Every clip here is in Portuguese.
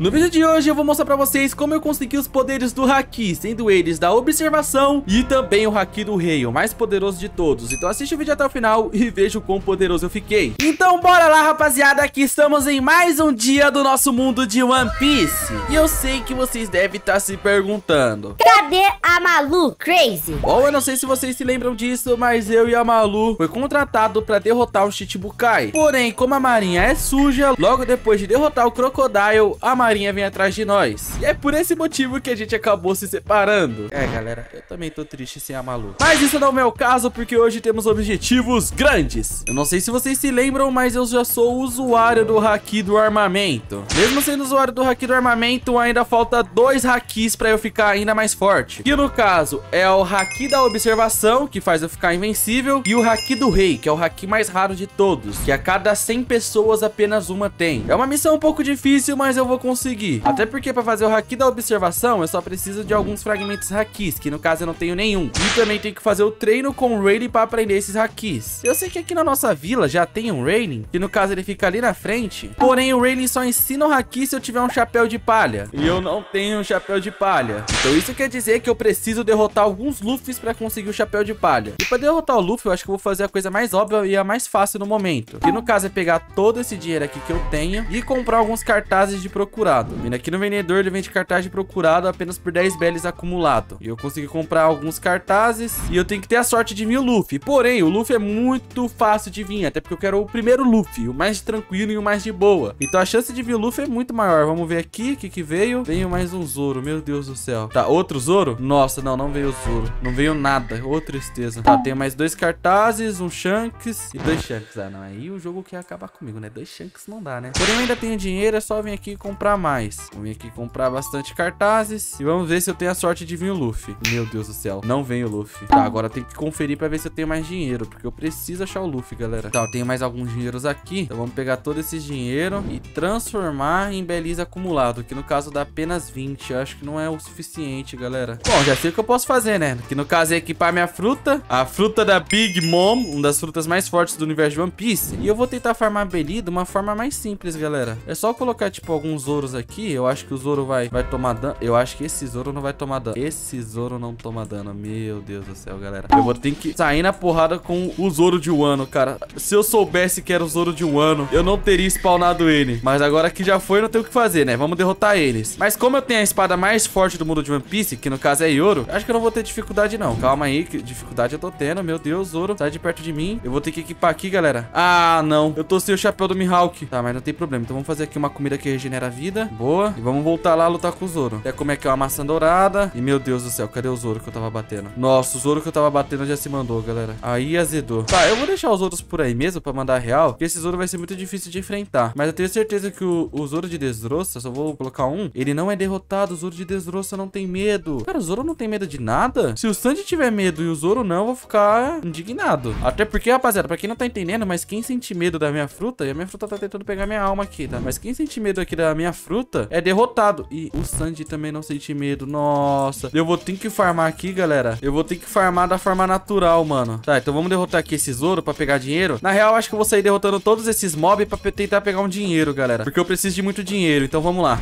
No vídeo de hoje eu vou mostrar pra vocês como eu consegui os poderes do Haki, sendo eles da observação e também o Haki do Rei, o mais poderoso de todos. Então assiste o vídeo até o final e veja o quão poderoso eu fiquei. Então bora lá, rapaziada, aqui estamos em mais um dia do nosso mundo de One Piece. E eu sei que vocês devem estar se perguntando. Cadê a Malu Crazy? Bom, eu não sei se vocês se lembram disso, mas eu e a Malu foi contratado pra derrotar o Chichibukai. Porém, como a marinha é suja, logo depois de derrotar o Crocodile, a marinha marinha vem atrás de nós. E é por esse motivo que a gente acabou se separando. É, galera, eu também tô triste sem a Malu. Mas isso não é o caso, porque hoje temos objetivos grandes. Eu não sei se vocês se lembram, mas eu já sou usuário do Haki do armamento. Mesmo sendo usuário do Haki do armamento, ainda falta dois Hakis pra eu ficar ainda mais forte. Que no caso, é o Haki da observação, que faz eu ficar invencível, e o Haki do rei, que é o Haki mais raro de todos, que a cada 100 pessoas apenas uma tem. É uma missão um pouco difícil, mas eu vou conseguir conseguir. Até porque para fazer o haki da observação, eu só preciso de alguns fragmentos hakis, que no caso eu não tenho nenhum. E também tenho que fazer o treino com o Rayleigh para aprender esses hakis. Eu sei que aqui na nossa vila já tem um Rayleigh, que no caso ele fica ali na frente. Porém, o Rayleigh só ensina o haki se eu tiver um chapéu de palha. E eu não tenho um chapéu de palha. Então isso quer dizer que eu preciso derrotar alguns Luffys para conseguir o chapéu de palha. E para derrotar o Luffy, eu acho que eu vou fazer a coisa mais óbvia e a mais fácil no momento. Que no caso é pegar todo esse dinheiro aqui que eu tenho e comprar alguns cartazes de procurar procurado. Vindo aqui no vendedor, ele vende cartaz de procurado apenas por 10 beles acumulado. E eu consegui comprar alguns cartazes e eu tenho que ter a sorte de vir o Luffy. Porém, o Luffy é muito fácil de vir, até porque eu quero o primeiro Luffy, o mais tranquilo e o mais de boa. Então a chance de vir o Luffy é muito maior. Vamos ver aqui o que, que veio. Veio mais um Zoro, meu Deus do céu. Tá, outro Zoro? Nossa, não, não veio Zoro. Não veio nada, ô tristeza. Tá, tem mais dois cartazes, um Shanks e dois Shanks. Ah, não, aí o jogo quer acabar comigo, né? Dois Shanks não dá, né? Porém, eu ainda tenho dinheiro, é só vir aqui comprar mais. Vou vir aqui comprar bastante cartazes. E vamos ver se eu tenho a sorte de vir o Luffy. Meu Deus do céu. Não vem o Luffy. Tá, agora tem que conferir pra ver se eu tenho mais dinheiro. Porque eu preciso achar o Luffy, galera. Tá, eu tenho mais alguns dinheiros aqui. Então vamos pegar todo esse dinheiro e transformar em Belize acumulado. Que no caso dá apenas 20. Eu acho que não é o suficiente, galera. Bom, já sei o que eu posso fazer, né? Que no caso é equipar minha fruta. A fruta da Big Mom. Uma das frutas mais fortes do universo de One Piece. E eu vou tentar farmar Beli de uma forma mais simples, galera. É só colocar, tipo, alguns ouros aqui eu acho que o Zoro vai, vai tomar dano. Eu acho que esse Zoro não vai tomar dano. Esse Zoro não toma dano. Meu Deus do céu, galera. Eu vou ter que sair na porrada com o Zoro de Wano, cara. Se eu soubesse que era o Zoro de Wano, eu não teria spawnado ele. Mas agora que já foi, não tem o que fazer, né? Vamos derrotar eles. Mas como eu tenho a espada mais forte do mundo de One Piece, que no caso é Yoro, acho que eu não vou ter dificuldade, não. Calma aí, que dificuldade eu tô tendo. Meu Deus, Zoro, sai de perto de mim. Eu vou ter que equipar aqui, galera. Ah, não. Eu tô sem o chapéu do Mihawk. Tá, mas não tem problema. Então vamos fazer aqui uma comida que regenera a vida. Boa. E vamos voltar lá a lutar com o Zoro. Até como é que é uma maçã dourada. E meu Deus do céu, cadê o Zoro que eu tava batendo? Nossa, o Zoro que eu tava batendo já se mandou, galera. Aí azedou. Tá, eu vou deixar os outros por aí mesmo pra mandar real. Porque esse Zoro vai ser muito difícil de enfrentar. Mas eu tenho certeza que o, o Zoro de Desroça, só vou colocar um, ele não é derrotado. O Zoro de Desroça não tem medo. Cara, o Zoro não tem medo de nada? Se o Sanji tiver medo e o Zoro não, eu vou ficar indignado. Até porque, rapaziada, pra quem não tá entendendo, mas quem sente medo da minha fruta, e a minha fruta tá tentando pegar minha alma aqui, tá? Mas quem sente medo aqui da minha fruta é derrotado. E o Sanji também não sente medo. Nossa. Eu vou ter que farmar aqui, galera. Eu vou ter que farmar da forma natural, mano. Tá, então vamos derrotar aqui esse Zoro pra pegar dinheiro. Na real, acho que eu vou sair derrotando todos esses mobs pra tentar pegar um dinheiro, galera. Porque eu preciso de muito dinheiro. Então vamos lá.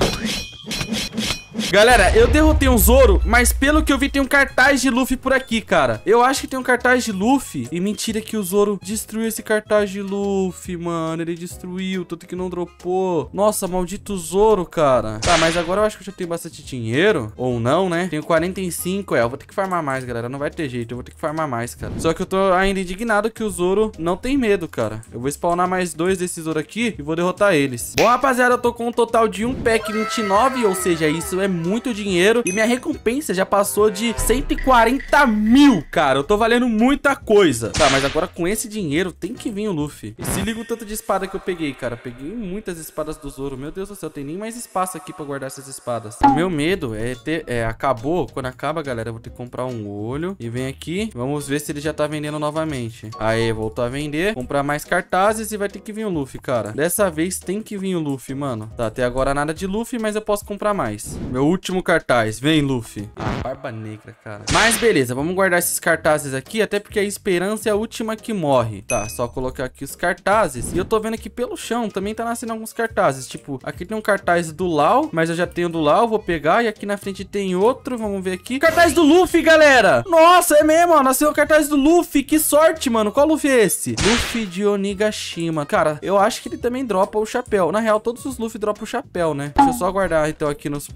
Galera, eu derrotei um Zoro, mas pelo que eu vi tem um cartaz de Luffy por aqui, cara. Eu acho que tem um cartaz de Luffy. E mentira que o Zoro destruiu esse cartaz de Luffy, mano. Ele destruiu, tanto que não dropou. Nossa, maldito Zoro, cara. Tá, mas agora eu acho que eu já tenho bastante dinheiro. Ou não, né? Tenho 45, é. Eu vou ter que farmar mais, galera. Não vai ter jeito, eu vou ter que farmar mais, cara. Só que eu tô ainda indignado que o Zoro não tem medo, cara. Eu vou spawnar mais dois desses Zoro aqui e vou derrotar eles. Bom, rapaziada, eu tô com um total de um pack 29, ou seja, isso é muito dinheiro e minha recompensa já passou de 140 mil, cara. Eu tô valendo muita coisa. Tá, mas agora com esse dinheiro tem que vir o Luffy. E se liga o tanto de espada que eu peguei, cara. Peguei muitas espadas do Zoro. Meu Deus do céu, tem nem mais espaço aqui pra guardar essas espadas. O meu medo é ter... É, acabou. Quando acaba, galera, eu vou ter que comprar um olho. E vem aqui. Vamos ver se ele já tá vendendo novamente. Aí, voltou a vender. Comprar mais cartazes e vai ter que vir o Luffy, cara. Dessa vez tem que vir o Luffy, mano. Tá, até agora nada de Luffy, mas eu posso comprar mais. Meu último cartaz. Vem, Luffy. Ah, Barba negra, cara. Mas beleza, vamos guardar esses cartazes aqui, até porque a esperança é a última que morre. Tá, só colocar aqui os cartazes. E eu tô vendo aqui pelo chão também tá nascendo alguns cartazes. Tipo, aqui tem um cartaz do Lau, mas eu já tenho do Lau, vou pegar. E aqui na frente tem outro, vamos ver aqui. Cartaz do Luffy, galera! Nossa, é mesmo, ó. Nasceu o cartaz do Luffy. Que sorte, mano. Qual Luffy é esse? Luffy de Onigashima. Cara, eu acho que ele também dropa o chapéu. Na real, todos os Luffy dropam o chapéu, né? Deixa eu só guardar, então, aqui nos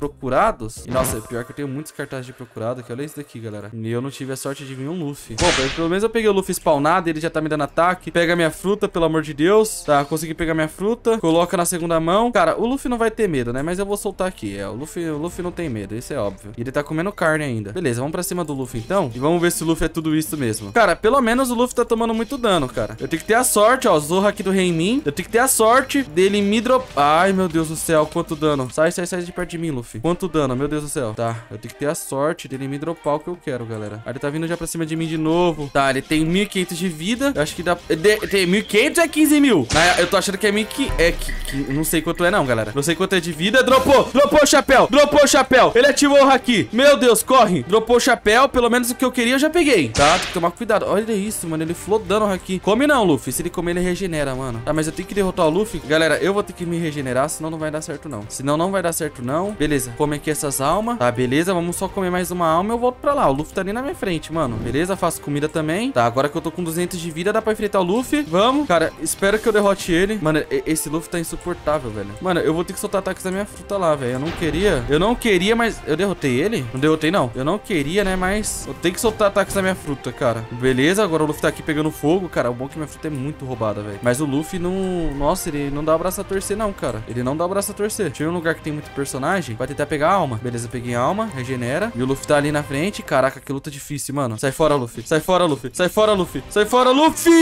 procurados. E, nossa, pior que eu tenho muitos cartazes de procurado aqui. Olha isso daqui, galera. E eu não tive a sorte de vir um Luffy. Bom, pelo menos eu peguei o Luffy spawnado. Ele já tá me dando ataque. Pega minha fruta, pelo amor de Deus. Tá, consegui pegar minha fruta. Coloca na segunda mão. Cara, o Luffy não vai ter medo, né? Mas eu vou soltar aqui. É, o Luffy, o Luffy não tem medo. Isso é óbvio. E ele tá comendo carne ainda. Beleza, vamos pra cima do Luffy, então. E vamos ver se o Luffy é tudo isso mesmo. Cara, pelo menos o Luffy tá tomando muito dano, cara. Eu tenho que ter a sorte, ó. Zorro aqui do Reimin. Eu tenho que ter a sorte dele me dropar. Ai, meu Deus do céu. Quanto dano. Sai, sai, sai de perto de mim, Luffy. Quanto dano, meu Deus do céu. Tá, eu tenho que ter a sorte dele me dropar o que eu quero, galera. Aí ele tá vindo já pra cima de mim de novo. Tá, ele tem 1.500 de vida. Eu acho que dá... De... Tem 1.500 é 15 mil? Eu tô achando que é 1.500... É... Que... Não sei quanto é não, galera. Não sei quanto é de vida. Dropou! Dropou o chapéu! Dropou o chapéu! Ele ativou o haki. Meu Deus, corre! Dropou o chapéu. Pelo menos o que eu queria eu já peguei. Tá, tem que tomar cuidado. Olha isso, mano. Ele flodando o haki. Come não, Luffy. Se ele comer, ele regenera, mano. Tá, mas eu tenho que derrotar o Luffy. Galera, eu vou ter que me regenerar, senão não vai dar certo, não. Senão não vai dar certo, não. Beleza, come aqui essas almas. Tá, beleza. Vamos só comer mais uma alma e eu volto pra lá. O Luffy tá ali na minha frente, mano. Beleza, faço comida também. Tá, agora que eu tô com 200 de vida, dá pra enfrentar o Luffy. Vamos. Cara, espero que eu derrote ele. Mano, esse Luffy tá insuportável, velho. Mano, eu vou ter que soltar ataques da minha fruta lá, velho. Eu não queria. Eu não queria, mas... Eu derrotei ele? Não derrotei, não. Eu não queria, né? Mas eu tenho que soltar ataques da minha fruta, cara. Beleza, agora o Luffy tá aqui pegando fogo. Cara, o bom é que minha fruta é muito roubada, velho. Mas o Luffy não... Nossa, ele não dá o braço a torcer, não, cara. Ele não dá o braço a torcer. Tinha um lugar que tem muito personagem. Vai tentar pegar alma. Beleza, peguei alma. Regenera. E o Luffy tá ali na frente. Caraca, que luta difícil, mano. Sai fora, Luffy. Sai fora, Luffy. Sai fora, Luffy. Sai fora, Luffy!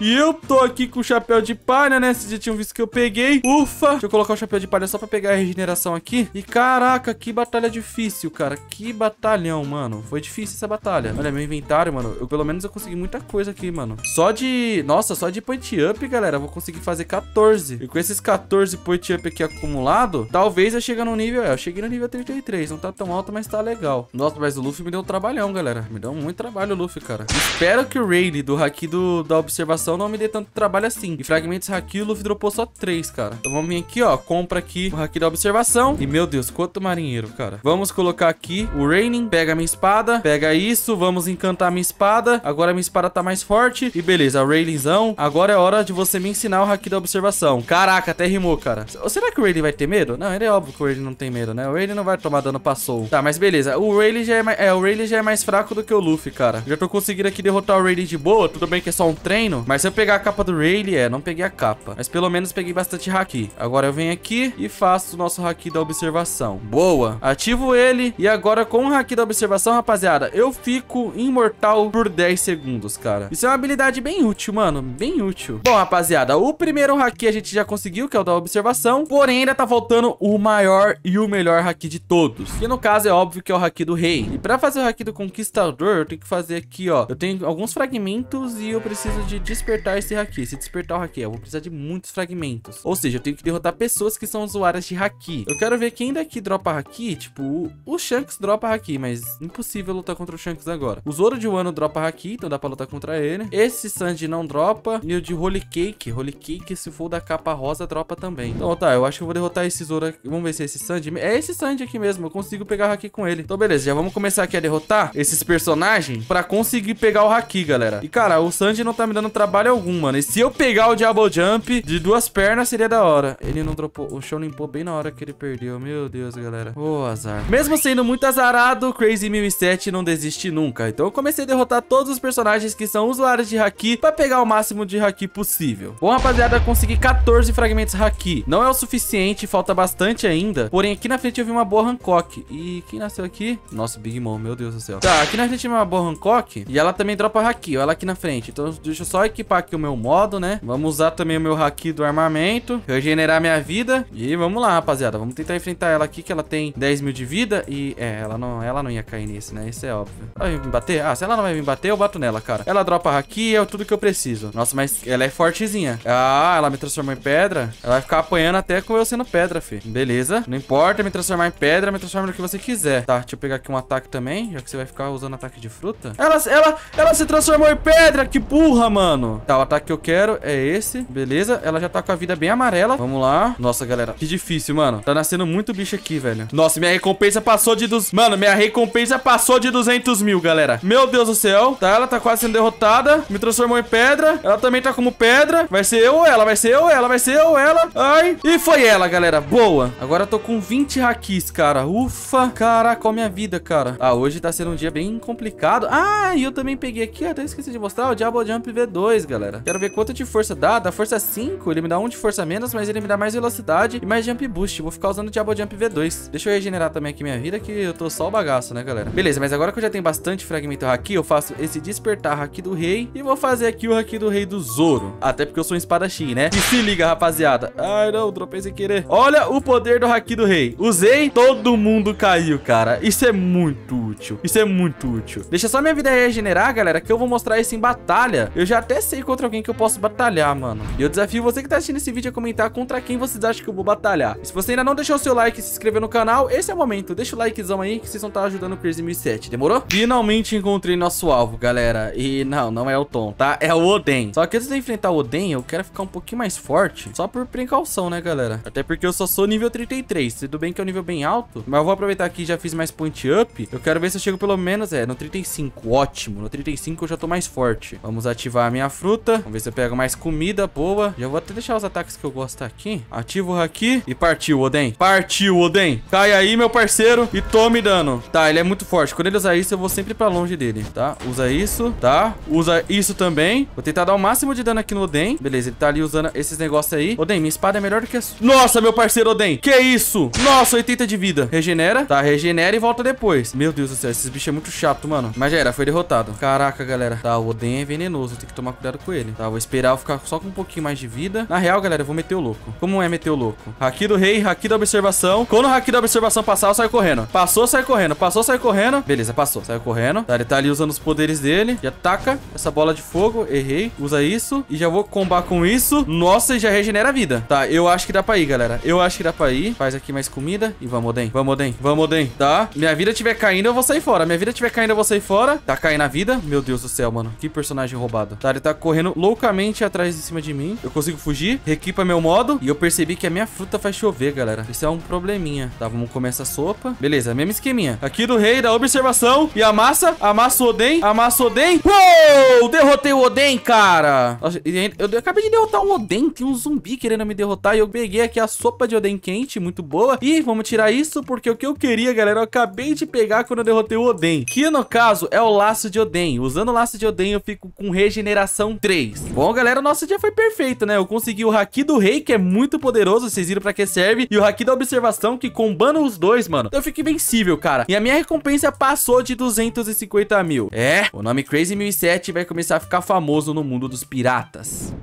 E eu tô aqui com o chapéu de palha, né? Vocês já tinham visto que eu peguei. Ufa! Deixa eu colocar o chapéu de palha só pra pegar a regeneração aqui. E caraca, que batalha difícil, cara. Que batalhão, mano. Foi difícil essa batalha. Olha, meu inventário, mano. Eu, pelo menos eu consegui muita coisa aqui, mano. Só de... Nossa, só de point up, galera. Eu vou conseguir fazer 14. E com esses 14 point up aqui acumulado, talvez eu chegue no nível... É, eu cheguei no nível 33. Não tá tão alto, mas tá legal. Nossa, mas o Luffy me deu um trabalhão, galera. Me deu muito trabalho o Luffy, cara. Espero que o Rayleigh do Haki do, da observação não me dê tanto trabalho assim. E fragmentos Haki, o Luffy dropou só 3, cara. Então vamos vir aqui, ó. Compra aqui o Haki da observação. E, meu Deus, quanto marinheiro, cara. Vamos colocar aqui o Raining. Pega minha espada. Pega isso. Vamos encantar minha espada. Agora minha espada tá mais forte. E beleza, Railingzão. Agora é hora de você me ensinar o Haki da observação. Caraca, até rimou, cara. Será que o Rayleigh vai ter medo? Não, ele é óbvio que o Rayleigh não tem medo, né? O Rayleigh não vai tomar dano passou. Tá, mas beleza. O Rayleigh já é mais... É, o Rayleigh já é mais fraco do que o Luffy, cara. Já tô conseguindo aqui derrotar o Rayleigh de boa. Tudo bem que é só um treino. Mas se eu pegar a capa do Rayleigh, é, não peguei a capa. Mas pelo menos peguei bastante Haki. Agora eu venho aqui e faço o nosso Haki da observação. Boa. Ativo ele. E agora com o Haki da observação, rapaziada, eu fico imortal por 10 segundos, cara. Isso é uma habilidade bem útil, mano. Bem útil. Bom, rapaziada, o primeiro Haki a gente já conseguiu, que é o da observação. Porém, ainda tá faltando o maior e o melhor Haki de todos. Que no caso é óbvio que é o Haki do Rei. E pra fazer o Haki do Conquistador, eu tenho que fazer aqui, ó. Eu tenho alguns fragmentos e eu preciso de despertar esse Haki. Se despertar o Haki, eu vou precisar de muitos fragmentos. Ou seja, eu tenho que derrotar pessoas que são usuárias de Haki. Eu quero ver quem daqui dropa Haki. Tipo, o, Shanks dropa Haki, mas impossível lutar contra o Shanks agora. O Zoro de Wano dropa Haki, então dá pra lutar contra ele. Esse Sanji não dropa. E o de Holy Cake. Holy Cake, se for da capa rosa, dropa também. Então, tá, eu acho que eu vou derrotar esse Zoro aqui. Vamos ver se esse Sanji. É esse Sanji aqui mesmo. Eu consigo pegar o Haki com ele. Então, beleza. Já vamos começar aqui a derrotar esses personagens pra conseguir pegar o Haki, galera. E, cara, o Sanji não tá me dando trabalho algum, mano. E se eu pegar o Diablo Jump de duas pernas, seria da hora. Ele não dropou. O show limpou bem na hora que ele perdeu. Meu Deus, galera. Ô, oh, azar. Mesmo sendo muito azarado, Crazy 1007 não desiste nunca. Então eu comecei a derrotar todos os personagens que são usuários de Haki pra pegar o máximo de Haki possível. Bom, rapaziada, consegui 14 fragmentos Haki. Não é o suficiente, falta bastante ainda. Porém, aqui na frente eu vi uma boa Hancock. E quem nasceu aqui? Nossa, Big Mom, meu Deus do céu. Tá, aqui na frente é uma boa Hancock. E ela também dropa Haki, olha ela aqui na frente. Então deixa eu só equipar aqui o meu modo, né? Vamos usar também o meu Haki do armamento. Regenerar minha vida. E vamos lá, rapaziada. Vamos tentar enfrentar ela aqui, que ela tem 10 mil de vida. E, é, ela não, ela não ia cair nisso, né? Isso é óbvio. Ela vai me bater? Ah, se ela não vai me bater, eu bato nela, cara. Ela dropa Haki, é tudo que eu preciso. Nossa, mas ela é fortezinha. Ah, ela me transformou em pedra. Ela vai ficar apanhando até com eu sendo pedra, fi. Beleza. Não importa me transformar em pedra, me transforma no que você quiser. Tá, deixa eu pegar aqui um ataque também, já que você vai ficar usando ataque de fruta. Ela, ela, ela se transformou em pedra, que burra, mano. Tá, o ataque que eu quero é esse, beleza. Ela já tá com a vida bem amarela. Vamos lá. Nossa, galera, que difícil, mano. Tá nascendo muito bicho aqui, velho. Nossa, minha recompensa passou de dos... Mano, minha recompensa passou de 200 mil, galera. Meu Deus do céu. Tá, ela tá quase sendo derrotada. Me transformou em pedra. Ela também tá como pedra. Vai ser eu ou ela, vai ser eu ou ela, vai ser eu ou ela. Ai. E foi ela, galera. Boa. Agora eu tô com 20 hakis, cara. Ufa. Caraca, a minha vida, cara. Ah, hoje tá sendo um dia bem complicado. Ah, e eu também peguei aqui, até esqueci de mostrar, o Diablo Jump V2, galera. Quero ver quanto de força dá. Dá força 5, ele me dá 1 de força menos, mas ele me dá mais velocidade e mais Jump Boost. Vou ficar usando o Diablo Jump V2. Deixa eu regenerar também aqui minha vida, que eu tô só o bagaço, né, galera? Beleza, mas agora que eu já tenho bastante fragmento Haki, eu faço esse despertar Haki do Rei e vou fazer aqui o Haki do Rei do Zoro. Até porque eu sou um espadachim, né? E se liga, rapaziada. Ai, não, dropei sem querer. Olha o poder do Haki do Rei. Usei, todo mundo caiu, cara. Isso é muito útil. Isso é muito útil. Deixa só minha vida regenerar, galera, que eu vou mostrar isso em batalha. Eu já até sei contra alguém que eu posso batalhar, mano. E eu desafio você que tá assistindo esse vídeo a comentar contra quem vocês acham que eu vou batalhar. E se você ainda não deixou o seu like e se inscreveu no canal, esse é o momento. Deixa o likezão aí que vocês vão estar ajudando o Crazy 1007. Demorou? Finalmente encontrei nosso alvo, galera. E não, não é o Tom, tá? É o Oden. Só que antes de enfrentar o Oden, eu quero ficar um pouquinho mais forte. Só por precaução, né, galera? Até porque eu só sou nível 33. Tudo bem que é um nível bem alto. Mas eu vou aproveitar aqui já fiz mais point up. Eu quero ver se eu chego pelo menos, é, no 35. Ótimo. No 35 eu já tô mais forte. Vamos ativar a minha fruta. Vamos ver se eu pego mais comida boa. Já vou até deixar os ataques que eu gosto aqui. Ativo o Haki e partiu, Oden. Partiu, Oden. Cai aí, meu parceiro, e tome dano. Tá, ele é muito forte. Quando ele usar isso, eu vou sempre pra longe dele, tá? Usa isso, tá? Usa isso também. Vou tentar dar o máximo de dano aqui no Oden. Beleza, ele tá ali usando esses negócios aí. Oden, minha espada é melhor do que a sua. Nossa, meu parceiro Oden. Que isso? Nossa, 80 de vida. Regenera. Tá, regenera e volta depois. Meu Deus do céu, esses bichos é muito chato, mano. Mas já era, foi derrotado. Caraca, galera. Tá, o Oden é venenoso. Tem que tomar cuidado com ele. Tá, vou esperar eu ficar só com um pouquinho mais de vida. Na real, galera, eu vou meter o louco. Como é meter o louco? Haki do rei, haki da observação. Quando o haki da observação passar, eu saio correndo. Passou, sai correndo. Passou, sai correndo. Beleza, passou. Saiu correndo. Tá, ele tá ali usando os poderes dele. Já taca essa bola de fogo. Errei. Usa isso. E já vou combar com isso. Nossa, e já regenera a vida. Tá, eu acho que dá pra ir, galera. Eu acho que dá pra ir. Faz aqui mais comida. E vamos, Oden. Vamos, Oden. Vamos, Oden. Tá. Minha vida tiver caindo, eu vou sair fora. Minha vida tiver caindo, eu vou sair fora. Tá caindo a vida. Meu Deus do céu, mano. Que personagem roubado. Tá, ele tá correndo loucamente atrás de cima de mim. Eu consigo fugir. Requipa meu modo. E eu percebi que a minha fruta faz chover, galera. Isso é um probleminha. Tá, vamos comer essa sopa. Beleza, mesmo esqueminha. Aqui do rei, da observação. E amassa. Amassa o Oden. Amassa o Oden. Uou! Derrotei o Oden, cara. Nossa, eu, acabei de derrotar um Oden. Tem um zumbi querendo me derrotar. E eu peguei aqui a sopa de Oden quente. Muito boa. E vamos tirar isso porque o que eu queria, galera, eu acabei de pegar quando eu derrotei o Oden. Que, no caso, é o laço de Oden. Usando o laço de Oden, eu fico com regeneração 3. Bom, galera, o nosso dia foi perfeito, né? Eu consegui o Haki do Rei, que é muito poderoso. Vocês viram pra que serve. E o Haki da Observação, que combando os dois, mano. Eu fico invencível, cara. E a minha recompensa passou de 250 mil. É, o nome Crazy 1007 vai começar a ficar famoso no mundo dos piratas.